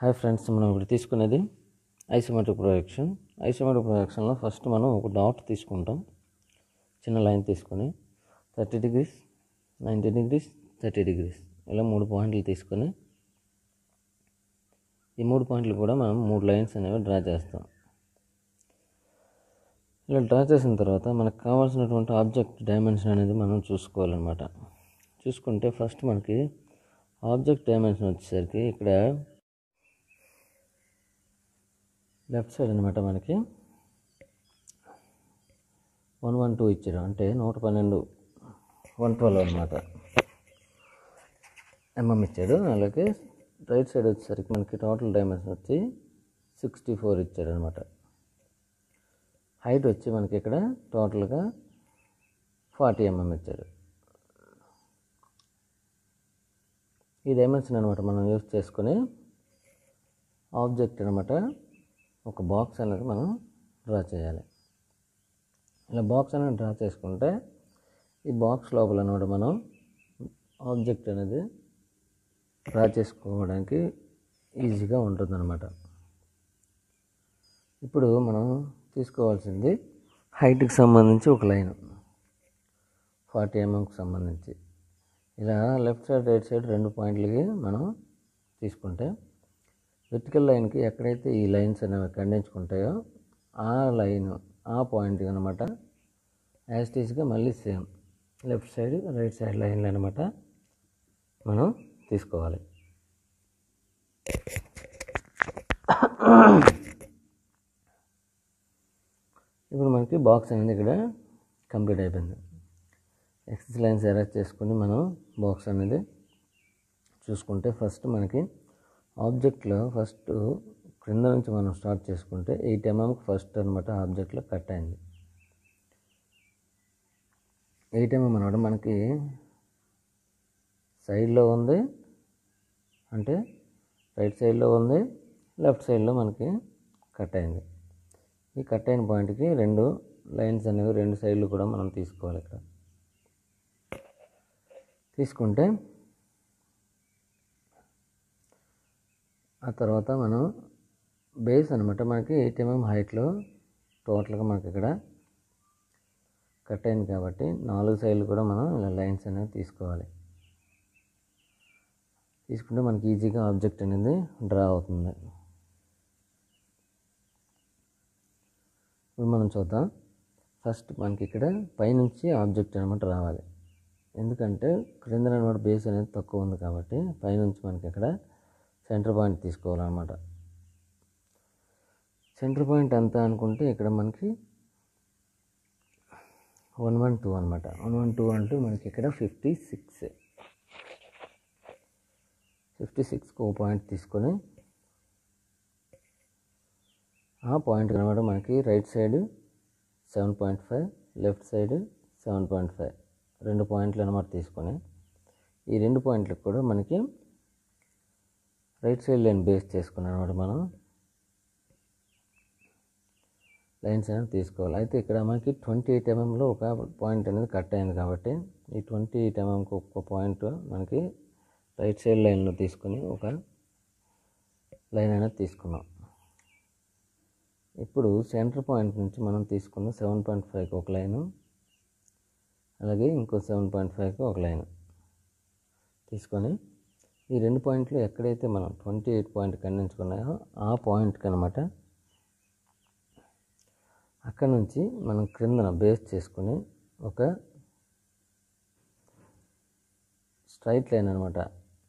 Hi friends మనం ఇప్పుడు తీసుకునేది ఐసోమెట్రిక్ ప్రొజెక్షన్. ఐసోమెట్రిక్ ప్రొజెక్షన్లో ఫస్ట్ మనం ఒక డాట్ తీసుకుంటాం. చిన్న లైన్ తీసుకొని thirty degrees ninety degrees thirty degrees. ఇలా మూడు పాయింట్లు తీసుకొని ఈ మూడు పాయింట్లు కూడా మనం మూడు లైన్స్ అనేవి డ్రా చేస్తాం. ఇలా డ్రా చేసిన తర్వాత మనకు కావాల్సినటువంటి ఆబ్జెక్ట్ డైమెన్షన్ అనేది మనం చూసుకోవాలన్నమాట. చూసుకుంటే ఫస్ట్ మనకి ఆబ్జెక్ట్ డైమెన్షన్ వచ్చేసరికి ఇక్కడ లెఫ్ట్ సైడ్ అనమాట మనకి. వన్ వన్ టూ ఇచ్చారు అంటే నూట పన్నెండు వన్ ట్వెల్వ్ అనమాట ఎంఎం ఇచ్చాడు. అలాగే రైట్ సైడ్ వచ్చేసరికి మనకి టోటల్ డైమెన్షన్ వచ్చి సిక్స్టీ ఫోర్ ఇచ్చాడు అనమాట హైట్ వచ్చి మనకి ఇక్కడ టోటల్గా ఫార్టీ ఎంఎం ఇచ్చాడు. ఈ డైమెన్షన్ అనమాట మనం యూజ్ చేసుకొని ఆబ్జెక్ట్ అనమాట ఒక బాక్స్ అనేది మనం డ్రా చేయాలి. ఇలా బాక్స్ అనేది డ్రా చేసుకుంటే ఈ బాక్స్ లోపల అనమాట మనం ఆబ్జెక్ట్ అనేది డ్రా చేసుకోవడానికి ఈజీగా ఉంటుందన్నమాట. ఇప్పుడు మనం తీసుకోవాల్సింది హైట్కి సంబంధించి ఒక లైన్. ఫార్టీ ఎంఎంకి సంబంధించి. ఇలా లెఫ్ట్ సైడ్ రైట్ సైడ్ రెండు పాయింట్లకి మనం తీసుకుంటే వెర్టికల్ లైన్కి ఎక్కడైతే ఈ లైన్స్ అనేవి ఖండించుకుంటాయో ఆ లైన్ ఆ పాయింట్ అనమాట. యాస్టీస్గా మళ్ళీ same. Left side right side లైన్లు అనమాట మనం తీసుకోవాలి. ఇప్పుడు మనకి బాక్స్ అనేది ఇక్కడ కంప్లీట్ అయిపోయింది. ఎక్సెస్ లైన్స్ అరేంజ్ చేసుకుని మనం బాక్స్ అనేది చూసుకుంటే ఫస్ట్ మనకి ఆబ్జెక్ట్లో ఫస్ట్ క్రింద నుంచి మనం స్టార్ట్ చేసుకుంటే ఎయిట్ ఎంఎంకి ఫస్ట్ అనమాట ఆబ్జెక్ట్లో కట్ అయింది. ఎయిట్ ఎంఎం అనమాట మనకి సైడ్లో ఉంది అంటే రైట్ సైడ్లో ఉంది లెఫ్ట్ సైడ్లో మనకి కట్ అయింది. ఈ కట్ అయిన పాయింట్కి రెండు లైన్స్ అనేవి రెండు సైడ్లు కూడా మనం తీసుకోవాలి ఇక్కడ. తీసుకుంటే ఆ తర్వాత మనం బేస్ అనమాట మనకి ఎయిట్ ఎంఎం హైట్లో టోటల్గా మనకి ఇక్కడ కట్ అయింది కాబట్టి నాలుగు సైడ్లు కూడా మనం ఇలా లైన్స్ అనేవి తీసుకోవాలి. తీసుకుంటే మనకి ఈజీగా ఆబ్జెక్ట్ అనేది డ్రా అవుతుంది. ఇప్పుడు మనం చూద్దాం. ఫస్ట్ మనకి ఇక్కడ పైనుంచి ఆబ్జెక్ట్ అనమాట రావాలి. ఎందుకంటే క్రింద అనమాట బేస్ అనేది తక్కువ ఉంది కాబట్టి పైనుంచి మనకి ఇక్కడ సెంటర్ పాయింట్ తీసుకోవాలన్నమాట. సెంటర్ పాయింట్ ఎంత అనుకుంటే ఇక్కడ మనకి వన్ వన్ టూ అనమాట వన్ వన్ టూ అంటూ మనకి ఇక్కడ ఫిఫ్టీ సిక్స్. ఫిఫ్టీ సిక్స్కి ఓ పాయింట్ తీసుకొని ఆ పాయింట్ అనమాట మనకి right side seven point five left side seven point five. రెండు పాయింట్లు అనమాట తీసుకొని ఈ రెండు పాయింట్లకు కూడా మనకి రైట్ సైడ్ లైన్ బేస్ చేసుకున్నాం అనమాట మనం. లైన్స్ అనేది తీసుకోవాలి. అయితే ఇక్కడ మనకి ట్వంటీ ఎయిట్ ఎంఎంలో ఒక పాయింట్ అనేది కట్ అయింది కాబట్టి ఈ ట్వంటీ ఎయిట్ ఎంఎంకి ఒక పాయింట్ మనకి రైట్ సైడ్ లైన్లో తీసుకొని ఒక లైన్ అనేది తీసుకున్నాం. ఇప్పుడు సెంటర్ పాయింట్ నుంచి మనం తీసుకున్న సెవెన్ పాయింట్ ఫైవ్కి ఒక లైను అలాగే ఇంకో సెవెన్ పాయింట్ ఫైవ్కి ఒక లైన్ తీసుకొని ఈ రెండు పాయింట్లు ఎక్కడైతే మనం ట్వంటీ ఎయిట్ పాయింట్ ఖండించుకున్నాయో ఆ పాయింట్కి అనమాట అక్కడ నుంచి మనం క్రిందన బేస్ చేసుకుని ఒక స్ట్రైట్ లైన్ అనమాట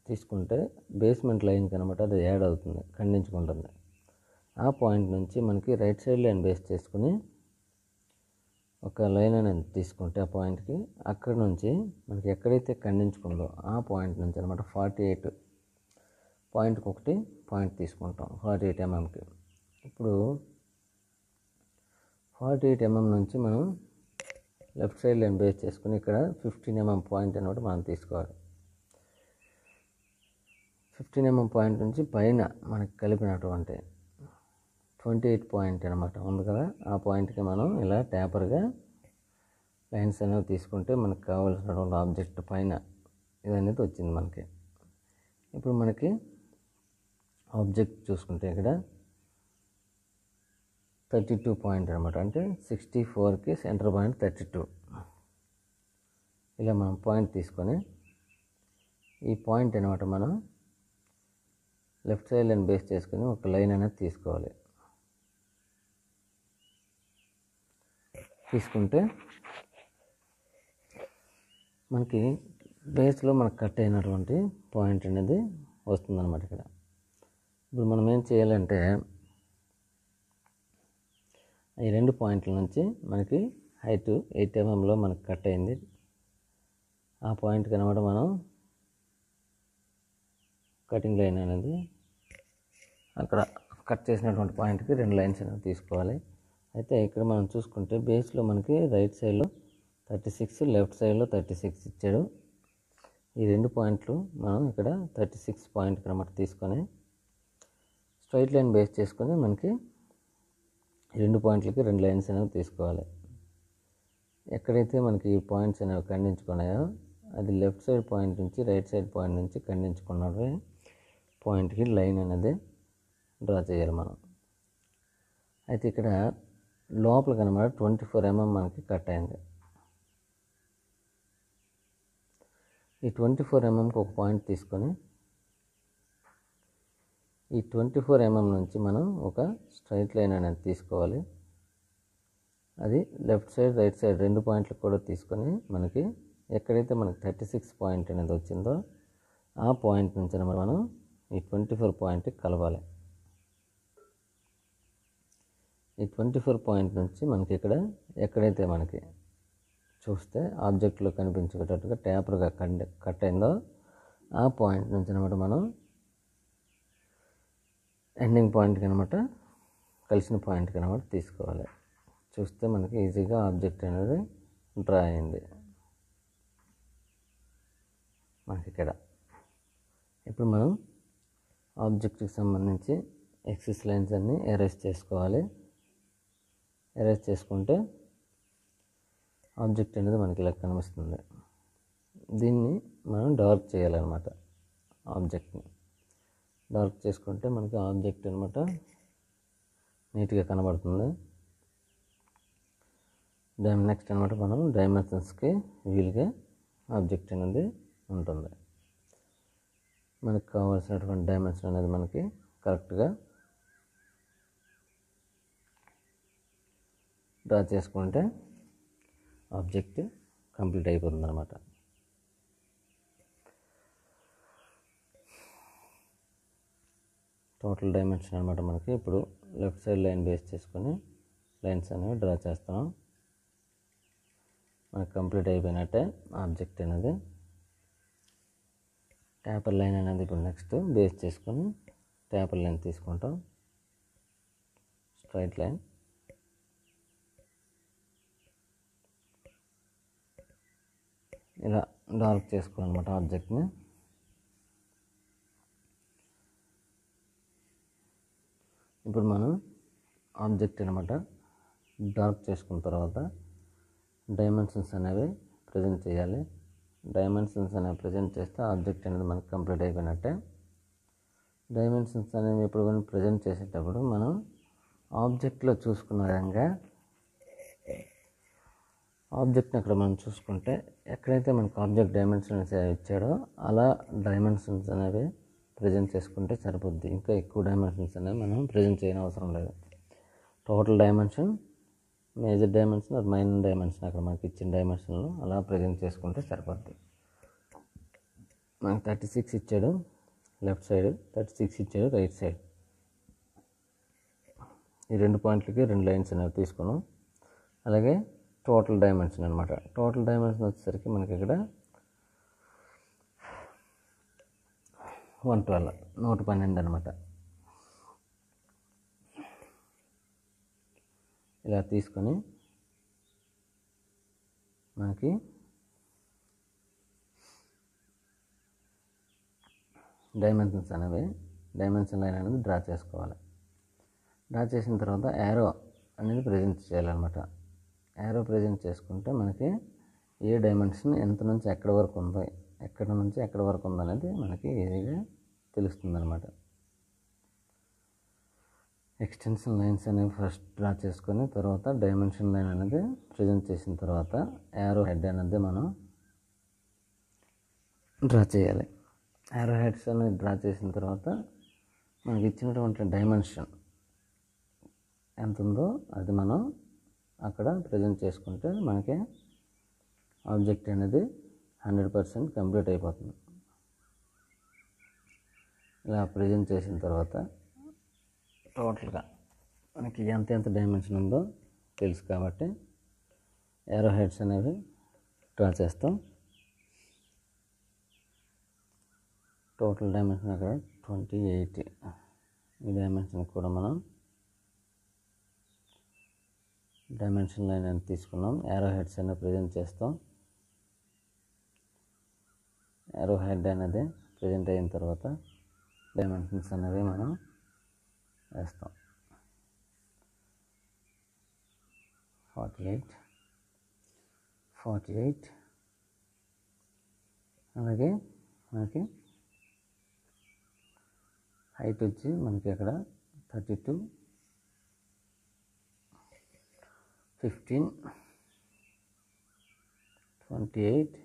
తీసుకుంటే బేస్మెంట్ లైన్కి అనమాట అది యాడ్ అవుతుంది ఖండించుకుంటుంది. ఆ పాయింట్ నుంచి మనకి రైట్ సైడ్ లైన్ బేస్ చేసుకుని ఒక లైన్ అనేది తీసుకుంటే ఆ పాయింట్కి అక్కడ నుంచి మనకి ఎక్కడైతే ఖండించుకుందో ఆ పాయింట్ నుంచి అనమాట ఫార్టీ ఎయిట్ పాయింట్కి ఒకటి పాయింట్ తీసుకుంటాం ఫార్టీ ఎయిట్ ఎంఎంకి. ఇప్పుడు ఫార్టీ ఎయిట్ ఎంఎం నుంచి మనం లెఫ్ట్ సైడ్ లైన్ బేస్ చేసుకుని ఇక్కడ ఫిఫ్టీన్ ఎంఎం పాయింట్ అనమాట మనం తీసుకోవాలి. ఫిఫ్టీన్ ఎంఎం పాయింట్ నుంచి పైన మనకి కలిపినటువంటి ట్వంటీ ఎయిట్ పాయింట్ అనమాట ఉంది కదా. ఆ పాయింట్కి మనం ఇలా ట్యాపర్గా లైన్స్ అనేవి తీసుకుంటే మనకు కావాల్సినటువంటి ఆబ్జెక్ట్ పైన ఇది అనేది వచ్చింది మనకి. ఇప్పుడు మనకి ఆబ్జెక్ట్ చూసుకుంటే ఇక్కడ థర్టీ టూ పాయింట్ అనమాట అంటే సిక్స్టీ ఫోర్కి సెంటర్ పాయింట్ థర్టీ టూ ఇలా మనం పాయింట్ తీసుకొని ఈ పాయింట్ అనమాట మనం లెఫ్ట్ సైడ్ లైన్ బేస్ చేసుకొని ఒక లైన్ అనేది తీసుకోవాలి. తీసుకుంటే మనకి బేస్లో మనకు కట్ అయినటువంటి పాయింట్ అనేది వస్తుందన్నమాట ఇక్కడ. ఇప్పుడు మనం ఏం చేయాలంటే ఈ రెండు పాయింట్ల నుంచి మనకి హైట్ ఎయిట్ ఎంఎంలో మనకి కట్ అయింది. ఆ పాయింట్ కనబడ మనం కటింగ్ లైన్ అనేది అక్కడ కట్ చేసినటువంటి పాయింట్కి రెండు లైన్స్ అనేవి తీసుకోవాలి. అయితే ఇక్కడ మనం చూసుకుంటే బేస్లో మనకి రైట్ సైడ్లో థర్టీ సిక్స్ లెఫ్ట్ సైడ్లో థర్టీ సిక్స్ ఇచ్చాడు. ఈ రెండు పాయింట్లు మనం ఇక్కడ థర్టీ సిక్స్ పాయింట్ అనమాట తీసుకొని స్ట్రైట్ లైన్ బేస్ చేసుకొని మనకి రెండు పాయింట్లకి రెండు లైన్స్ అనేవి తీసుకోవాలి. ఎక్కడైతే మనకి ఈ పాయింట్స్ అనేవి ఖండించుకున్నాయో అది లెఫ్ట్ సైడ్ పాయింట్ నుంచి రైట్ సైడ్ పాయింట్ నుంచి ఖండించుకున్నవి పాయింట్కి లైన్ అనేది డ్రా చేయాలి మనం. అయితే ఇక్కడ లోపల కనబడ ట్వంటీ ఫోర్ ఎంఎం మనకి కట్ అయింది. ఈ ట్వంటీ ఫోర్ ఎంఎంకి ఒక పాయింట్ తీసుకొని ఈ ట్వంటీ ఫోర్ ఎంఎం నుంచి మనం ఒక స్ట్రైట్ లైన్ అనేది తీసుకోవాలి. అది లెఫ్ట్ సైడ్ రైట్ సైడ్ రెండు పాయింట్లు కూడా తీసుకొని మనకి ఎక్కడైతే మనకి థర్టీ సిక్స్ పాయింట్ అనేది వచ్చిందో ఆ పాయింట్ నుంచి మనం ఈ ట్వంటీ ఫోర్ పాయింట్కి కలవాలి. ఈ ట్వంటీ ఫోర్ పాయింట్ నుంచి మనకి ఇక్కడ ఎక్కడైతే మనకి చూస్తే ఆబ్జెక్ట్లో కనిపించేటట్టుగా ట్యాపర్గా కండ కట్ అయిందో ఆ పాయింట్ నుంచి అనమాట మనం ఎండింగ్ పాయింట్కి అనమాట కలిసిన పాయింట్కి అనమాట తీసుకోవాలి. చూస్తే మనకి ఈజీగా ఆబ్జెక్ట్ అనేది డ్రా అయింది. మనకి ఇక్కడ. ఇప్పుడు మనం ఆబ్జెక్ట్కి సంబంధించి ఎక్సెస్ లైన్స్ అన్నీ ఎరేస్ చేసుకోవాలి. ఎరేజ్ చేసుకుంటే ఆబ్జెక్ట్ అనేది మనకి ఇలా కనిపిస్తుంది. దీన్ని మనం డార్క్ చేయాలన్నమాట ఆబ్జెక్ట్ని డార్క్ చేసుకుంటే మనకి ఆబ్జెక్ట్ అనమాట నీట్గా కనబడుతుంది. డైమ్ నెక్స్ట్ అనమాట మనం డైమెన్షన్స్కి వీలుగా ఆబ్జెక్ట్ అనేది ఉంటుంది. మనకు కావాల్సినటువంటి డైమెన్షన్ అనేది మనకి కరెక్ట్గా డ్రా చేసుకుంటే ఆబ్జెక్ట్ కంప్లీట్ అయిపోతుంది అనమాట టోటల్ డైమెన్షన్ అనమాట మనకి. ఇప్పుడు లెఫ్ట్ సైడ్ లైన్ బేస్ చేసుకొని లైన్స్ అనేవి డ్రా చేస్తాం. మనకి కంప్లీట్ అయిపోయినట్టే ఆబ్జెక్ట్ అనేది. ట్యాపర్ లైన్ అనేది ఇప్పుడు నెక్స్ట్ బేస్ చేసుకొని ట్యాపర్ లైన్ తీసుకుంటాం. స్ట్రైట్ లైన్ ఇలా డార్క్ చేసుకోవాలన్నమాట ఆబ్జెక్ట్ని. ఇప్పుడు మనం ఆబ్జెక్ట్ అనమాట డార్క్ చేసుకున్న తర్వాత డైమెన్షన్స్ అనేవి ప్రజెంట్ చేయాలి. డైమెన్షన్స్ అనేవి ప్రజెంట్ చేస్తే ఆబ్జెక్ట్ అనేది మనకు కంప్లీట్ అయిపోయినట్టే. డైమెన్షన్స్ అనేవి ఎప్పుడు కానీ ప్రజెంట్ చేసేటప్పుడు మనం ఆబ్జెక్ట్లో చూసుకున్న విధంగా ఆబ్జెక్ట్ని అక్కడ మనం చూసుకుంటే ఎక్కడైతే మనకు ఆబ్జెక్ట్ డైమెన్షన్స్ ఇచ్చాడో అలా డైమెన్షన్స్ అనేవి ప్రజెంట్ చేసుకుంటే సరిపోద్ది. ఇంకా ఎక్కువ డైమెన్షన్స్ అనేవి మనం ప్రజెంట్ చేయని అవసరం లేదు. టోటల్ డైమెన్షన్ మేజర్ డైమెన్షన్ అది మైనర్ డైమెన్షన్ అక్కడ మనకి ఇచ్చిన డైమెన్షన్లో అలా ప్రజెంట్ చేసుకుంటే సరిపోద్ది. మనకి థర్టీ సిక్స్ ఇచ్చాడు లెఫ్ట్ సైడ్ థర్టీ సిక్స్ ఇచ్చాడు రైట్ సైడ్. ఈ రెండు పాయింట్లకి రెండు లైన్స్ అనేవి తీసుకున్నాం. అలాగే టోటల్ డైమెన్షన్ అనమాట టోటల్ డైమెన్షన్ వచ్చేసరికి మనకి ఇక్కడ వన్ ట్వెల్వ్ నూట పన్నెండు అనమాట ఇలా తీసుకొని మనకి డైమెన్షన్స్ అనేవి డైమెన్షన్ లైన్ అనేది డ్రా చేసుకోవాలి. డ్రా చేసిన తర్వాత యారో అనేది ప్రజెంట్ చేయాలన్నమాట. యారో ప్రజెంట్ చేసుకుంటే మనకి ఏ డైమెన్షన్ ఎంత నుంచి ఎక్కడి వరకు ఉందో ఎక్కడి నుంచి ఎక్కడి వరకు ఉందనేది మనకి ఈజీగా తెలుస్తుంది అనమాట ఎక్స్టెన్షన్ లైన్స్ అనేవి ఫస్ట్ డ్రా చేసుకొని తర్వాత డైమెన్షన్ లైన్ అనేది ప్రజెంట్ చేసిన తర్వాత యారో హెడ్ అనేది మనం డ్రా చేయాలి. యారో హెడ్స్ అనేది డ్రా చేసిన తర్వాత మనకి ఇచ్చినటువంటి డైమెన్షన్ ఎంత ఉందో అది మనం అక్కడ ప్రజెంట్ చేసుకుంటే మనకి ఆబ్జెక్ట్ అనేది హండ్రెడ్ పర్సెంట్ కంప్లీట్ అయిపోతుంది. ఇలా ప్రజెంట్ చేసిన తర్వాత టోటల్గా మనకి ఎంత ఎంత డైమెన్షన్ ఉందో తెలుసు కాబట్టి ఏరో హెడ్స్ అనేవి డ్రా చేస్తాం. టోటల్ డైమెన్షన్ అక్కడ ట్వంటీ ఎయిట్. ఈ డైమెన్షన్ కూడా మనం డైమెన్షన్ లైన్ అని తీసుకున్నాం. ఏరో హెడ్స్ అనేది ప్రజెంట్ చేస్తాం. ఏరో హెడ్ అనేది ప్రజెంట్ అయిన తర్వాత డైమెన్షన్స్ అనేవి మనం వేస్తాం. ఫార్టీ ఎయిట్ ఫార్టీ ఎయిట్ అలాగే మనకి హైట్ వచ్చి మనకి అక్కడ thirty two fifteen twenty eight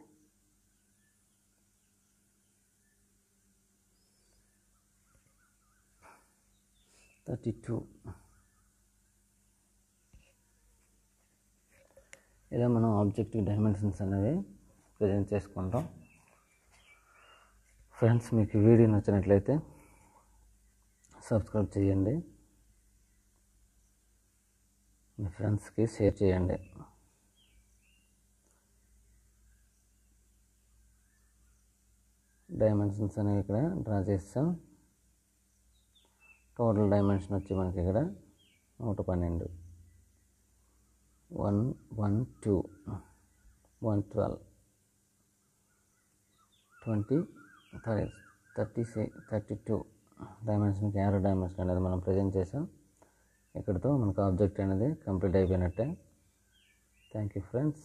thirty two. ఇలా మనం ఆబ్జెక్టివ్ డైమెన్షన్స్ అనేవి ప్రజెంట్ చేసుకుంటాం. ఫ్రెండ్స్ మీకు వీడియో నచ్చినట్లయితే సబ్స్క్రైబ్ చేయండి. మీ ఫ్రెండ్స్కి షేర్ చేయండి. డైమెన్షన్స్ అనేవి ఇక్కడ డ్రా చేస్తాం. టోటల్ డైమెన్షన్ వచ్చి మనకి ఇక్కడ నూట పన్నెండు. One one two. One twelve. Twenty thirty thirty six thirty two. డైమెన్షన్కి ఆరో డైమెన్షన్ అనేది మనం ప్రజెంట్ చేసాం. ఇక్కడితో మనకు ఆబ్జెక్ట్ అనేది కంప్లీట్ అయిపోయినట్టే. Thank you friends